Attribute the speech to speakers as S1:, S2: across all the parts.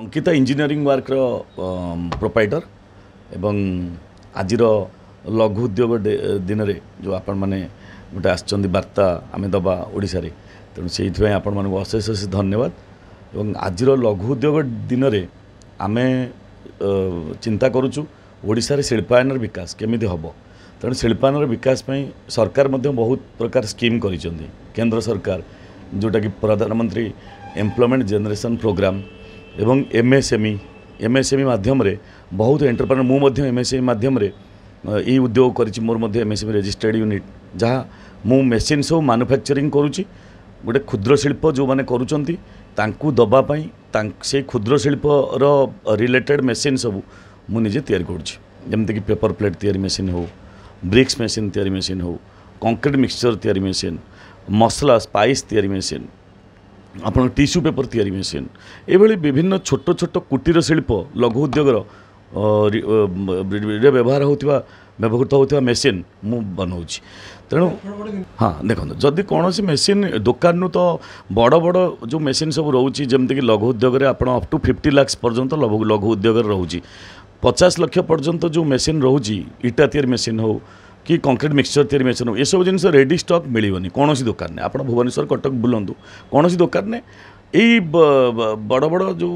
S1: Ankita engineering worker proprietor ଏବଂ ଆଜିର ଲଘୁ ଉଦ୍ୟୋଗ ଦିନରେ ଯେଉଁ ଆପଣମାନେ ଗୋଟେ ଆସିଛନ୍ତି ବାର୍ତ୍ତା ଆମେ ଦେବା ଓଡ଼ିଶାରେ ତେଣୁ ସେଇଥିପାଇଁ ଆପଣମାନଙ୍କୁ ଅଶେଷ ଅଶେଷ ଧନ୍ୟବାଦ ଏବଂ ଆଜିର ଲଘୁ ଉଦ୍ୟୋଗ ଦିନରେ ଆମେ ଚିନ୍ତା କରୁଛୁ ଓଡ଼ିଶାରେ ଶିଳ୍ପାୟନର ବିକାଶ କେମିତି ହେବ ତେଣୁ ଶିଳ୍ପାୟନର ବିକାଶ ପାଇଁ ସରକାର ମଧ୍ୟ ବହୁତ ପ୍ରକାର ସ୍କିମ୍ କରିଛନ୍ତି କେନ୍ଦ୍ର ସରକାର ଯେଉଁଟାକି ପ୍ରଧାନମନ୍ତ୍ରୀ ଏମ୍ପ୍ଲୟମେଣ୍ଟ ଜେନେରେସନ୍ ପ୍ରୋଗ୍ରାମ୍ ଏବଂ ଏମ୍ଏସ୍ଏମ୍ଇ ଏମ୍ଏସ୍ଏମ୍ଇ ମାଧ୍ୟମରେ ବହୁତ ଏଣ୍ଟରପ୍ରେନର୍ ମୁଁ ମଧ୍ୟ ଏମ୍ଏସ୍ଏମ୍ଇ ମାଧ୍ୟମରେ ଇ ଉଦ୍ୟୋଗ କରିଛି ମୋର ମଧ୍ୟ ଏମ୍ଏସ୍ଏମ୍ଇ ରେଜିଷ୍ଟର୍ଡ଼ ୟୁନିଟ୍ ଯାହା ମୁଁ ମେସିନ୍ ସବୁ ମାନୁଫ୍ୟାକ୍ଚରିଂ କରୁଛି ଗୋଟେ କ୍ଷୁଦ୍ର ଶିଳ୍ପ ଯେଉଁମାନେ କରୁଛନ୍ତି ତାଙ୍କୁ ଦେବା ପାଇଁ ସେଇ କ୍ଷୁଦ୍ର ଶିଳ୍ପର ରିଲେଟେଡ଼୍ ମେସିନ୍ ସବୁ ମୁଁ ନିଜେ ତିଆରି କରୁଛି ଯେମିତିକି ପେପର୍ ପ୍ଲେଟ୍ ତିଆରି ମେସିନ୍ ହେଉ ବ୍ରିକ୍ସ ମେସିନ୍ ତିଆରି ମେସିନ୍ ହେଉ କଂକ୍ରିଟ୍ ମିକ୍ସଚର୍ ତିଆରି ମେସିନ୍ ମସଲା ସ୍ପାଇସ୍ ତିଆରି ମେସିନ୍ ଆପଣ ଟିସ୍ୟୁ ପେପର୍ ତିଆରି ମେସିନ୍ ଏଭଳି ବିଭିନ୍ନ ଛୋଟ ଛୋଟ କୁଟୀର ଶିଳ୍ପ ଲଘୁ ଉଦ୍ୟୋଗର ରେ ବ୍ୟବହାର ହେଉଥିବା ବ୍ୟବହୃତ ହେଉଥିବା ମେସିନ୍ ମୁଁ ବନାଉଛି ତେଣୁ ହଁ ଦେଖନ୍ତୁ ଯଦି କୌଣସି ମେସିନ୍ ଦୋକାନରୁ ତ ବଡ଼ ବଡ଼ ଯେଉଁ ମେସିନ୍ ସବୁ ରହୁଛି ଯେମିତିକି ଲଘୁ ଉଦ୍ୟୋଗରେ ଆପଣ ଅପ୍ ଟୁ ଫିଫ୍ଟି ଲାକ୍ସ ପର୍ଯ୍ୟନ୍ତ ଲଘୁ ଲଘୁ ଉଦ୍ୟୋଗରେ ରହୁଛି ପଚାଶ ଲକ୍ଷ ପର୍ଯ୍ୟନ୍ତ ଯେଉଁ ମେସିନ୍ ରହୁଛି ଇଟା ତିଆରି ମେସିନ୍ ହେଉ कि कंक्रीट मिक्सचर तैयारी मेसन हो सब जिन रेड स्टक् मिलनी कौन दोकान ने आज भुवनेश्वर कटक बुलंतु कौन दोकान ने यही बड़ बड़ जो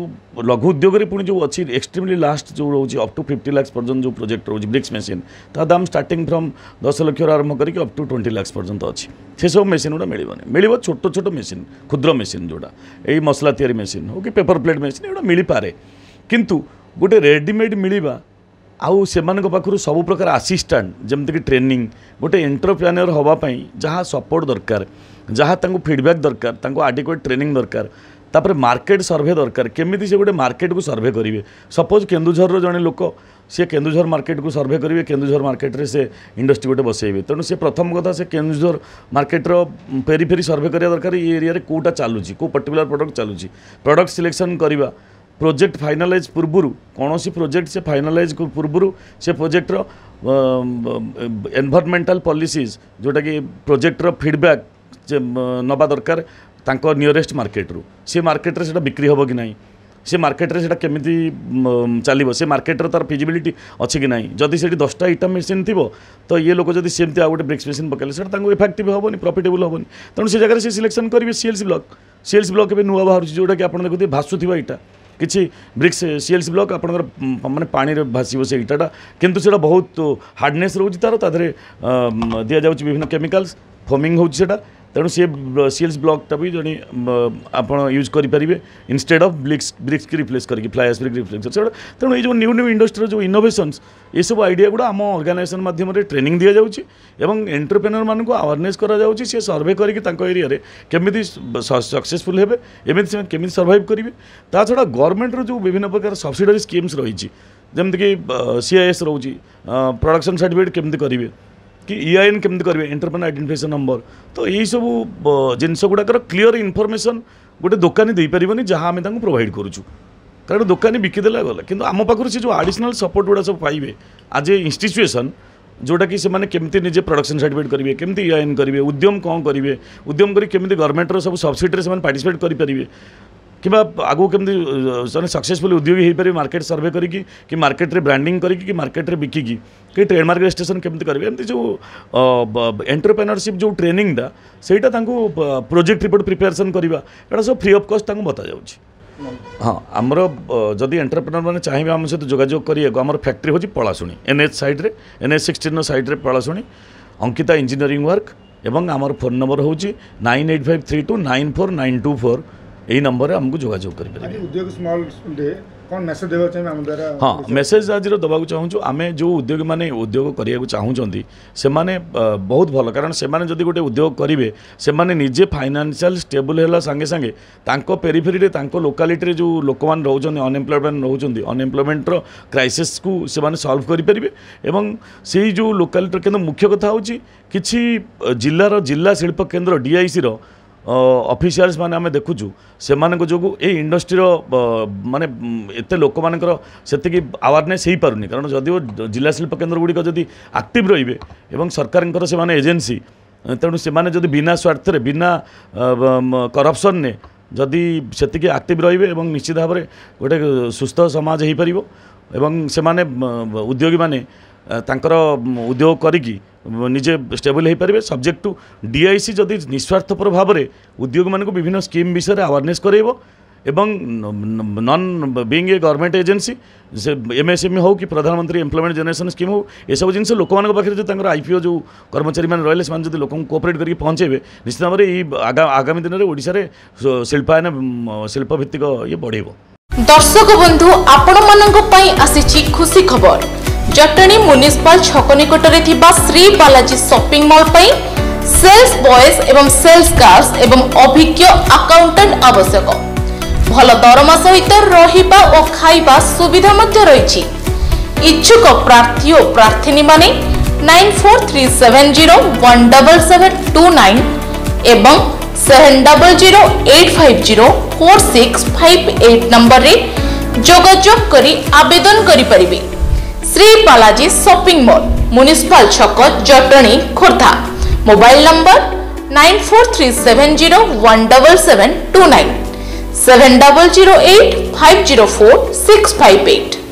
S1: लघु उद्योग पुणी जो अच्छी एक्सट्रीमली लास्ट जो रोज अप टू फिफ्टी लाक्स पर्यटन जो प्रोजेक्ट रोज ब्रिक्स मेसीन ता दाम स्टार्ट फ्रम दस लक्ष आरंभ करके अफ टू ट्वेंटी लाक्स पर्यटन अच्छी से सब मेसीन मिले मिलवानी मिल छोट छोट मेसीन क्षुद्र मेसीन जोड़ा यही मसला या मेसीन हो कि पेपर प्लेट मेसीन एगुटा मिल पाए कितु गोटे रेडमेड मिलवा आउ से पाखु सब प्रकार आसीस्टाट जमीक ट्रेनिंग गोटे एंटरप्रेन्योर हाँपाई जहाँ सपोर्ट दरकार जहाँ फिडबैक दरकार आडिकुएट ट्रेनिंग दरकार ତାପରେ ମାର୍କେଟ୍ ସର୍ଭେ ଦରକାର କେମିତି ସେ ଗୋଟେ ମାର୍କେଟ୍କୁ ସର୍ଭେ କରିବେ ସପୋଜ୍ କେନ୍ଦୁଝରର ଜଣେ ଲୋକ ସିଏ କେନ୍ଦୁଝର ମାର୍କେଟ୍କୁ ସର୍ଭେ କରିବେ କେନ୍ଦୁଝର ମାର୍କେଟ୍ରେ ସେ ଇଣ୍ଡଷ୍ଟ୍ରି ଗୋଟେ ବସେଇବେ ତେଣୁ ସେ ପ୍ରଥମ କଥା ସେ କେନ୍ଦୁଝର ମାର୍କେଟ୍ର ପେରି ଫେରି ସର୍ଭେ କରିବା ଦରକାର ଏ ଏରିଆରେ କେଉଁଟା ଚାଲୁଛି କେଉଁ ପର୍ଟିକୁଲାର ପ୍ରଡ଼କ୍ଟ ଚାଲୁଛି ପ୍ରଡ଼କ୍ଟ ସିଲେକ୍ସନ୍ କରିବା प्रोजेक्ट फाइनालाइज पूर्व कौन प्रोजेक्ट से फाइनालाइज पूर्व से प्रोजेक्टर एनभरमेंटाल पलिसीज जोटा कि प्रोजेक्टर फिडबैक् नवा दरकार नियरेस्ट मार्केट्रु से मार्केट से बिक्री हे कि नहीं से मार्केट से कमी चलो से मार्केट्र तार फिजबिलिटी अच्छी ना जदि से दसटा इटा मेसीन थी तो ये लोग जब सेम गोटे ब्रेक्स मेसीन पकड़े सीटा इफेक्टिव हेनी प्रफिटेबल हेनी तेणु से जगह से सिलेक्शन करेंगे C L C block C L C block नुआ बाहर जोटा कि आप देखते भाषुवा इटा किसी bricks C L C block आप मानते पाने भाषा से इटाटा कितु से बहुत हार्डनेस रोचे तार दि जाऊँगी विभिन्न केमिकाल्स फोमिंग होता तेणु सी सिल्स ब्लक जी आप यूज करेंगे इनस्टेड अफ ब्रिक्स ब्रिक्स की रिप्लेस करके फ्लायर्स ब्रिक रिप्लेस कर तेणु ये न्यू न्यू इंडस्ट्री जो इनोभेसन ये सब आईडिया गुड़ा आम अर्गानाइजेसन मध्यम ट्रेनिंग दि जाऊँगी एंटरप्रेनर मान को आवेरनेस कराऊँगी सी सर्भे करिया सक्सेसफुल केमी सर्भाइव करेंगे ता छा गवर्नमेंटर जो विभिन्न प्रकार सब्सीडरी स्कीम्स रही जमीक सी आई एस रोच प्रडक्शन सार्टिफिकेट केमी करेंगे କି ଇଆଇଏନ୍ କେମିତି କରିବେ ଏଣ୍ଟରପ୍ରେନର୍ ଆଇଡେଣ୍ଟିଫିକେସନ୍ ନମ୍ବର ତ ଏହିସବୁ ଜିନିଷ ଗୁଡ଼ାକର କ୍ଲିଅର୍ ଇନଫର୍ମେସନ୍ ଗୋଟେ ଦୋକାନୀ ଦେଇପାରିବନି ଯାହା ଆମେ ତାଙ୍କୁ ପ୍ରୋଭାଇଡ଼ କରୁଛୁ କାରଣ ଦୋକାନୀ ବିକିଦେଲା ଗଲା କିନ୍ତୁ ଆମ ପାଖରୁ ସେ ଯେଉଁ ଆଡ଼ିସନାଲ୍ ସପୋର୍ଟ ଗୁଡ଼ା ସବୁ ପାଇବେ ଆଜ୍ ଏ ଇନ୍ଷ୍ଟିଚ୍ୟୁଏସନ୍ ଯେଉଁଟାକି ସେମାନେ କେମିତି ନିଜେ ପ୍ରଡକ୍ସନ୍ ସାର୍ଟିଫିକେଟ୍ କରିବେ କେମିତି ଇଆଇଏନ୍ କରିବେ ଉଦ୍ୟମ କ'ଣ କରିବେ ଉଦ୍ୟମ କରି କେମିତି ଗଭର୍ଣ୍ଣମେଣ୍ଟର ସବୁ ସବସିଡ଼ିରେ ସେମାନେ ପାର୍ଟିସିପେଟ୍ କରିପାରିବେ কিংবা ଆଗକୁ କେମିତି ଜଣେ ସକ୍ସେସଫୁଲ୍ ଉଦ୍ୟୋଗୀ ହେଇପାରିବେ ମାର୍କେଟ୍ ସର୍ଭେ କରିକି କି ମାର୍କେଟ୍ରେ ବ୍ରାଣ୍ଡିଂ କରିକି କି ମାର୍କେଟ୍ରେ ବିକିକି କି ଟ୍ରେଡ଼ମାର୍କ ରେଜିଷ୍ଟ୍ରେସନ୍ କେମିତି କରିବେ ଏମିତି ଯେଉଁ ଏଣ୍ଟରପ୍ରେନରସିପ୍ ଯେଉଁ ଟ୍ରେନିଂଟା ସେଇଟା ତାଙ୍କୁ ପ୍ରୋଜେକ୍ଟ ରିପୋର୍ଟ ପ୍ରିପାରେସନ୍ କରିବା ଏଇଟା ସବୁ ଫ୍ରି ଅଫ୍ କଷ୍ଟ ତାଙ୍କୁ ବତାଯାଉଛି ହଁ ଆମର ଯଦି ଏଣ୍ଟରପ୍ରେନର ମାନେ ଚାହିଁବେ ଆମ ସହିତ ଯୋଗାଯୋଗ କରିବାକୁ ଆମର ଫ୍ୟାକ୍ଟ୍ରି ହେଉଛି ପଳାଶୁଣୀ ଏନ୍ଏଚ୍ ସାଇଡ଼୍ରେ ଏନ୍ଏଚ୍ ସିକ୍ସଟିନ୍ର ସାଇଡ଼୍ରେ ପଳାଶୁଣୀ ଅଙ୍କିତା ଇଞ୍ଜିନିୟରିଂ ୱାର୍କ ଏବଂ ଆମର ଫୋନ୍ ନମ୍ବର ହେଉଛି nine eight five three two nine four nine two four
S2: यही नंबर में आमको
S1: जोजोग कर हाँ मेसेज आज देवाक चाहूँ आम जो उद्योगी मैंने उद्योग करने चाहूँ से मैंने बहुत भल कारण से गोटे उद्योग करेंगे से मैंने निजे फाइनान्सील स्टेबुल है सांगे सांगे पेरीफेरी लोकालीटे जो लोक मैंने रोचान अनएम्प्लयमेंट रोचान अनएम्प्लयमेंटर क्राइसीस को से सल्व करें से जो लोकालीटर केन्द्र मुख्य कथ हो कि जिलार जिला शिल्पकेंद्र डीआईसी ଅଫିସିଆଲ୍ସ ମାନେ ଆମେ ଦେଖୁଛୁ ସେମାନଙ୍କ ଯୋଗୁଁ ଏଇ ଇଣ୍ଡଷ୍ଟ୍ରିର ମାନେ ଏତେ ଲୋକମାନଙ୍କର ସେତିକି ଆୱାରନେସ୍ ହେଇପାରୁନି କାରଣ ଯଦିଓ ଜିଲ୍ଲା ଶିଳ୍ପକେନ୍ଦ୍ର ଗୁଡ଼ିକ ଯଦି ଆକ୍ଟିଭ୍ ରହିବେ ଏବଂ ସରକାରଙ୍କର ସେମାନେ ଏଜେନ୍ସି ତେଣୁ ସେମାନେ ଯଦି ବିନା ସ୍ୱାର୍ଥରେ ବିନା କରପ୍ସନ୍ରେ ଯଦି ସେତିକି ଆକ୍ଟିଭ୍ ରହିବେ ଏବଂ ନିଶ୍ଚିତ ଭାବରେ ଗୋଟେ ସୁସ୍ଥ ସମାଜ ହେଇପାରିବ ଏବଂ ସେମାନେ ଉଦ୍ୟୋଗୀମାନେ ତାଙ୍କର ଉଦ୍ୟୋଗ କରିକି ନିଜେ ଷ୍ଟେବୁଲ୍ ହୋଇପାରିବେ subject to D I C ଯଦି ନିଃସ୍ୱାର୍ଥପର ଭାବରେ ଉଦ୍ୟୋଗୀମାନଙ୍କୁ ବିଭିନ୍ନ ସ୍କିମ୍ ବିଷୟରେ ଆୱାରନେସ୍ କରାଇବ ଏବଂ non being a government agency ସେ ଏମ୍ଏସ୍ଏମ୍ଇ ହେଉ କି ପ୍ରଧାନମନ୍ତ୍ରୀ ଏମ୍ପ୍ଲୟମେଣ୍ଟ ଜେନେରେସନ୍ ସ୍କିମ୍ ହେଉ ଏସବୁ ଜିନିଷ ଲୋକମାନଙ୍କ ପାଖରେ ଯେଉଁ ତାଙ୍କର ଆଇପିଓ ଯେଉଁ କର୍ମଚାରୀମାନେ ରହିଲେ ସେମାନେ ଯଦି ଲୋକଙ୍କୁ କୋଅପରେଟ୍ କରିକି ପହଞ୍ଚାଇବେ ନିଶ୍ଚିତ ଭାବରେ ଏଇ ଆଗାମୀ ଦିନରେ ଓଡ଼ିଶାରେ ଶିଳ୍ପାୟନ ଶିଳ୍ପଭିତ୍ତିକ ଇଏ ବଢ଼େଇବ
S3: দর্শক বন্ধু আপনার আসিছি খুশি খবর ଜଟଣୀ ମ୍ୟୁନିସିପାଲ ଛକ ନିକଟରେ ଥିବା ଶ୍ରୀ ବାଲାଜୀ ସପିଂ ମଲ୍ ପାଇଁ ସେଲ୍ସ ବଏଜ୍ ଏବଂ ସେଲ୍ସ ଗାର୍ଲସ୍ ଏବଂ ଅଭିଜ୍ଞ ଆକାଉଣ୍ଟାଣ୍ଟ ଆବଶ୍ୟକ ଭଲ ଦରମା ସହିତ ରହିବା ଓ ଖାଇବା ସୁବିଧା ମଧ୍ୟ ରହିଛି ଇଚ୍ଛୁକ ପ୍ରାର୍ଥୀ ଓ ପ୍ରାର୍ଥିନୀମାନେ nine four three seven zero one double seven two nine ଏବଂ seven double zero eight five zero four six five eight নম্বরে যোগাযোগ করে আবেদন করে পারিবে Shri Balaji shopping mall municipal ছক Jatni Khordha mobile number nine four three seven zero one double seven two nine seven double zero eight five zero four six five eight